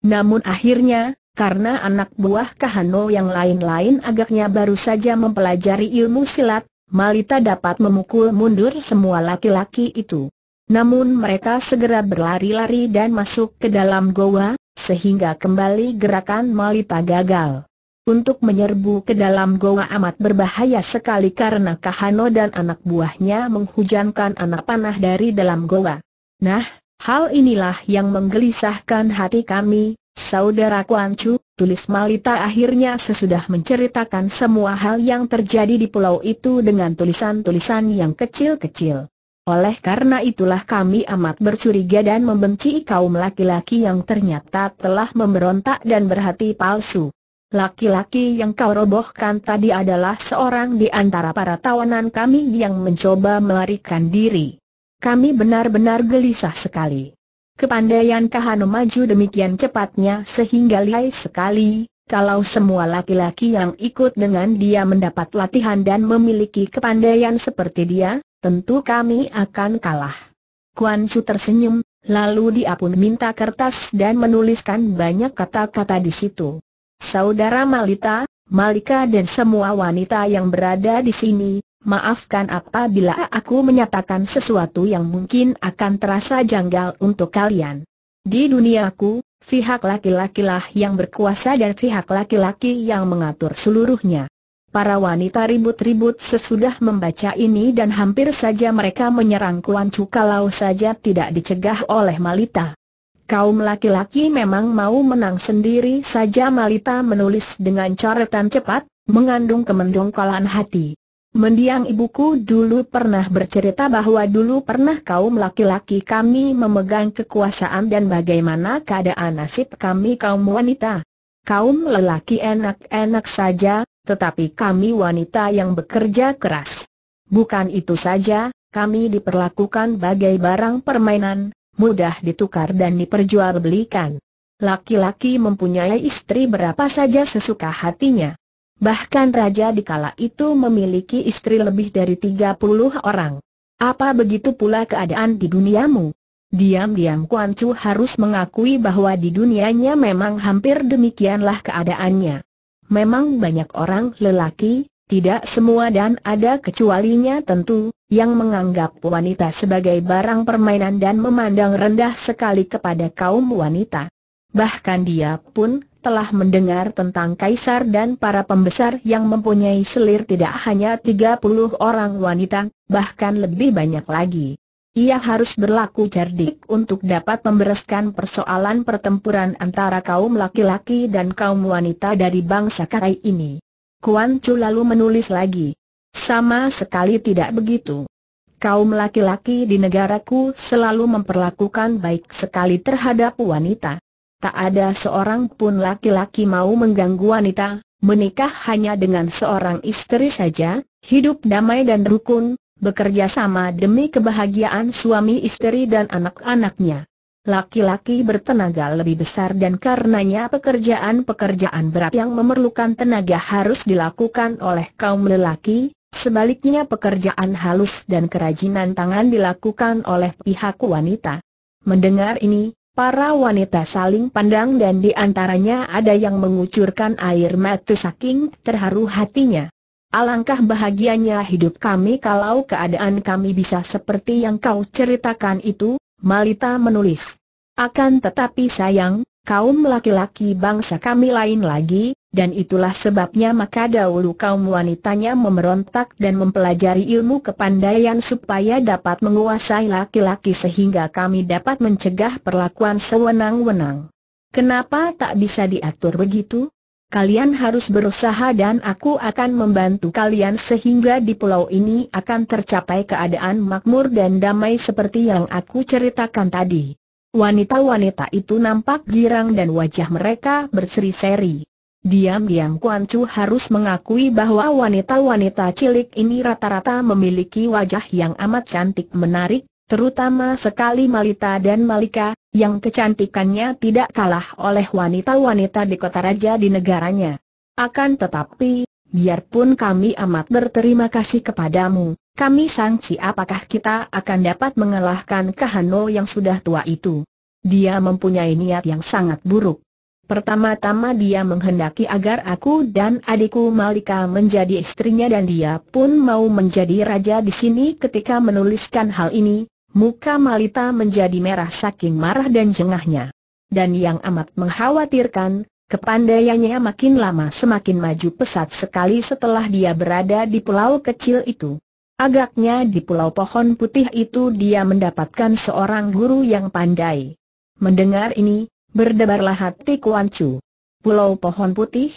Namun akhirnya, karena anak buah Kahano yang lain-lain agaknya baru saja mempelajari ilmu silat, Malita dapat memukul mundur semua laki-laki itu. Namun mereka segera berlari-lari dan masuk ke dalam goa, sehingga kembali gerakan Malita gagal. Untuk menyerbu ke dalam goa amat berbahaya sekali karena Kahano dan anak buahnya menghujankan anak panah dari dalam goa. Nah, hal inilah yang menggelisahkan hati kami, saudara Kuan Chu, tulis Malita akhirnya sesudah menceritakan semua hal yang terjadi di pulau itu dengan tulisan-tulisan yang kecil-kecil. Oleh karena itulah kami amat bercuriga dan membenci kaum laki-laki yang ternyata telah memberontak dan berhati palsu. Laki-laki yang kau robohkan tadi adalah seorang di antara para tawanan kami yang mencoba melarikan diri. Kami benar-benar gelisah sekali. Kepandaian Kahano maju demikian cepatnya sehingga lihai sekali, kalau semua laki-laki yang ikut dengan dia mendapat latihan dan memiliki kepandaian seperti dia, tentu kami akan kalah. Kuan Chu tersenyum, lalu dia pun minta kertas dan menuliskan banyak kata-kata di situ. Saudara Malita, Malika dan semua wanita yang berada di sini, Maafkan apabila aku menyatakan sesuatu yang mungkin akan terasa janggal untuk kalian. Di duniaku, pihak laki-lakilah yang berkuasa dan pihak laki-laki yang mengatur seluruhnya. Para wanita ribut-ribut sesudah membaca ini dan hampir saja mereka menyerang Kuan Chu kalau saja tidak dicegah oleh Malita. Kaum laki-laki memang mau menang sendiri saja Malita menulis dengan coretan cepat, mengandung kemendongkolan hati. Mendiang ibuku dulu pernah bercerita bahwa dulu pernah kaum laki-laki kami memegang kekuasaan dan bagaimana keadaan nasib kami kaum wanita. Kaum lelaki enak-enak saja, tetapi kami wanita yang bekerja keras. Bukan itu saja, kami diperlakukan bagai barang permainan, mudah ditukar dan diperjualbelikan. Laki-laki mempunyai istri berapa saja sesuka hatinya. Bahkan raja di kala itu memiliki istri lebih dari 30 orang. Apa begitu pula keadaan di duniamu? Diam-diam Kuan Chu harus mengakui bahwa di dunianya memang hampir demikianlah keadaannya. Memang banyak orang lelaki, tidak semua dan ada kecualinya tentu, yang menganggap wanita sebagai barang permainan dan memandang rendah sekali kepada kaum wanita. Bahkan dia pun telah mendengar tentang kaisar dan para pembesar yang mempunyai selir tidak hanya 30 orang wanita, bahkan lebih banyak lagi. Ia harus berlaku cerdik untuk dapat membereskan persoalan pertempuran antara kaum laki-laki dan kaum wanita dari bangsa Karai ini. Kuan Chu lalu menulis lagi. Sama sekali tidak begitu. Kaum laki-laki di negaraku selalu memperlakukan baik sekali terhadap wanita tak ada seorang pun laki-laki mau mengganggu wanita, menikah hanya dengan seorang istri saja, hidup damai dan rukun, bekerja sama demi kebahagiaan suami istri dan anak-anaknya. Laki-laki bertenaga lebih besar dan karenanya pekerjaan-pekerjaan berat yang memerlukan tenaga harus dilakukan oleh kaum lelaki, sebaliknya pekerjaan halus dan kerajinan tangan dilakukan oleh pihak wanita. Mendengar ini, Para wanita saling pandang dan di antaranya ada yang mengucurkan air mata saking terharu hatinya. Alangkah bahagianya hidup kami kalau keadaan kami bisa seperti yang kau ceritakan itu, Malita menulis. Akan tetapi sayang, kaum laki-laki bangsa kami lain lagi, dan itulah sebabnya maka dahulu kaum wanitanya memberontak dan mempelajari ilmu kepandaian supaya dapat menguasai laki-laki sehingga kami dapat mencegah perlakuan sewenang-wenang. Kenapa tak bisa diatur begitu? Kalian harus berusaha dan aku akan membantu kalian sehingga di pulau ini akan tercapai keadaan makmur dan damai seperti yang aku ceritakan tadi. Wanita-wanita itu nampak girang dan wajah mereka berseri-seri. Diam-diam Kuan Chu harus mengakui bahwa wanita-wanita cilik ini rata-rata memiliki wajah yang amat cantik menarik, terutama sekali Malita dan Malika, yang kecantikannya tidak kalah oleh wanita-wanita di kota raja di negaranya. Akan tetapi, biarpun kami amat berterima kasih kepadamu, kami sangsi apakah kita akan dapat mengalahkan Kahano yang sudah tua itu. Dia mempunyai niat yang sangat buruk. Pertama-tama dia menghendaki agar aku dan adikku Malika menjadi istrinya dan dia pun mau menjadi raja di sini ketika menuliskan hal ini, muka Malita menjadi merah saking marah dan jengahnya. Dan yang amat mengkhawatirkan, kepandaiannya makin lama semakin maju pesat sekali setelah dia berada di pulau kecil itu. Agaknya di pulau pohon putih itu dia mendapatkan seorang guru yang pandai. Mendengar ini, Berdebarlah hati Kuan Chu. Pulau Pohon Putih?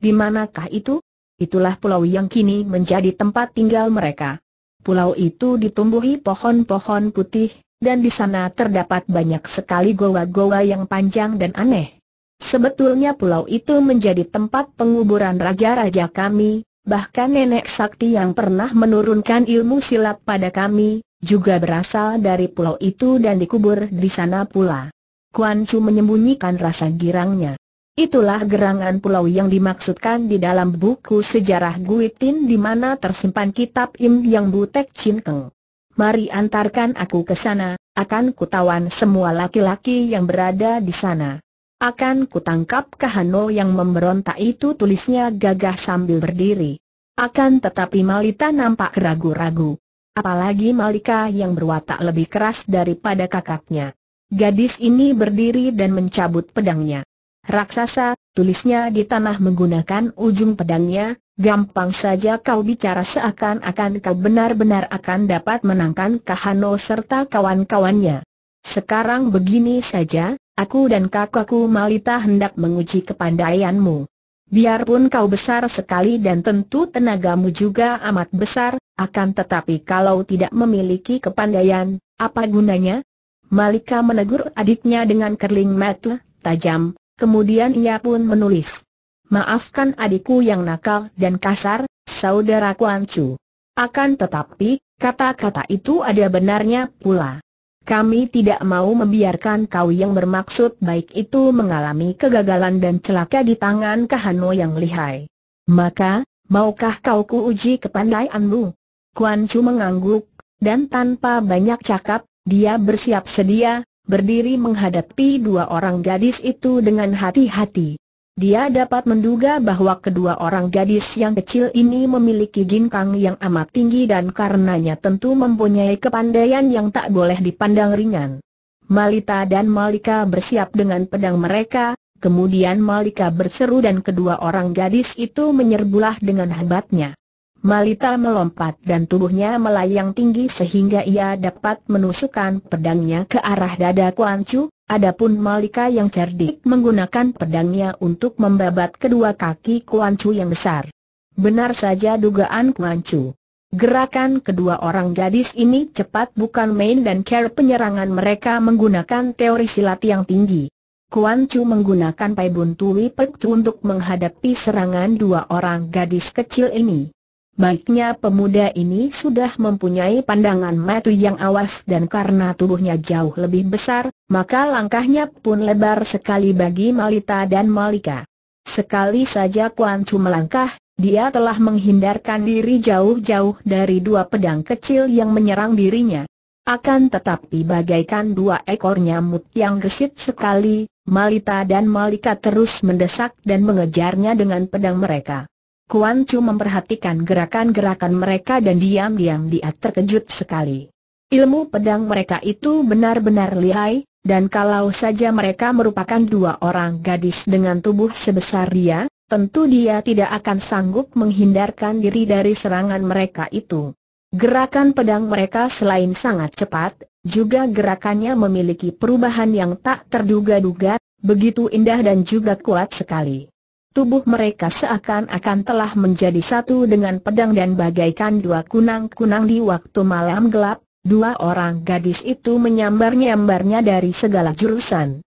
Di manakah itu? Itulah pulau yang kini menjadi tempat tinggal mereka. Pulau itu ditumbuhi pohon-pohon putih, dan di sana terdapat banyak sekali goa-goa yang panjang dan aneh. Sebetulnya pulau itu menjadi tempat penguburan raja-raja kami, bahkan nenek sakti yang pernah menurunkan ilmu silat pada kami, juga berasal dari pulau itu dan dikubur di sana pula. Kuan Chu menyembunyikan rasa girangnya. Itulah gerangan pulau yang dimaksudkan di dalam buku sejarah Guitin di mana tersimpan kitab Im Yang Butek Chin Keng. Mari antarkan aku ke sana, akan kutawan semua laki-laki yang berada di sana. Akan kutangkap Kahano yang memberontak itu tulisnya gagah sambil berdiri. Akan tetapi Malita nampak ragu-ragu. Apalagi Malika yang berwatak lebih keras daripada kakaknya. Gadis ini berdiri dan mencabut pedangnya. Raksasa, tulisnya di tanah menggunakan ujung pedangnya, gampang saja kau bicara seakan-akan kau benar-benar akan dapat menangkan Kahano serta kawan-kawannya. Sekarang begini saja, aku dan kakakku Malita hendak menguji kepandaianmu. Biarpun kau besar sekali dan tentu tenagamu juga amat besar, akan tetapi kalau tidak memiliki kepandaian, apa gunanya? Malika menegur adiknya dengan kerling mata tajam, Kemudian ia pun menulis. Maafkan adikku yang nakal dan kasar, saudara Kuan Chu. Akan tetapi, kata-kata itu ada benarnya pula. Kami tidak mau membiarkan kau yang bermaksud baik itu mengalami kegagalan dan celaka di tangan Kahano yang lihai. Maka, maukah kau kuuji kepandaianmu? Kuan Chu mengangguk, dan tanpa banyak cakap, dia bersiap sedia, berdiri menghadapi dua orang gadis itu dengan hati-hati. Dia dapat menduga bahwa kedua orang gadis yang kecil ini memiliki ginkang yang amat tinggi dan karenanya tentu mempunyai kepandaian yang tak boleh dipandang ringan. Malita dan Malika bersiap dengan pedang mereka, kemudian Malika berseru dan kedua orang gadis itu menyerbulah dengan hebatnya. Malita melompat dan tubuhnya melayang tinggi sehingga ia dapat menusukkan pedangnya ke arah dada Kuan Chu, adapun Malika yang cerdik menggunakan pedangnya untuk membabat kedua kaki Kuan Chu yang besar. Benar saja dugaan Kuan Chu. Gerakan kedua orang gadis ini cepat bukan main dan care penyerangan mereka menggunakan teori silat yang tinggi. Kuan Chu menggunakan Pai Bun Tui Pek untuk menghadapi serangan dua orang gadis kecil ini. Baiknya pemuda ini sudah mempunyai pandangan mata yang awas dan karena tubuhnya jauh lebih besar, maka langkahnya pun lebar sekali bagi Malita dan Malika. Sekali saja Kuan Chu melangkah, dia telah menghindarkan diri jauh-jauh dari dua pedang kecil yang menyerang dirinya. Akan tetapi bagaikan dua ekor nyamuk yang gesit sekali, Malita dan Malika terus mendesak dan mengejarnya dengan pedang mereka. Kuan Chu memperhatikan gerakan-gerakan mereka dan diam-diam dia terkejut sekali. Ilmu pedang mereka itu benar-benar lihai, dan kalau saja mereka merupakan dua orang gadis dengan tubuh sebesar dia, tentu dia tidak akan sanggup menghindarkan diri dari serangan mereka itu. Gerakan pedang mereka selain sangat cepat, juga gerakannya memiliki perubahan yang tak terduga-duga, begitu indah dan juga kuat sekali. Tubuh mereka seakan-akan telah menjadi satu dengan pedang dan bagaikan dua kunang-kunang di waktu malam gelap, dua orang gadis itu menyambar-nyambarnya dari segala jurusan.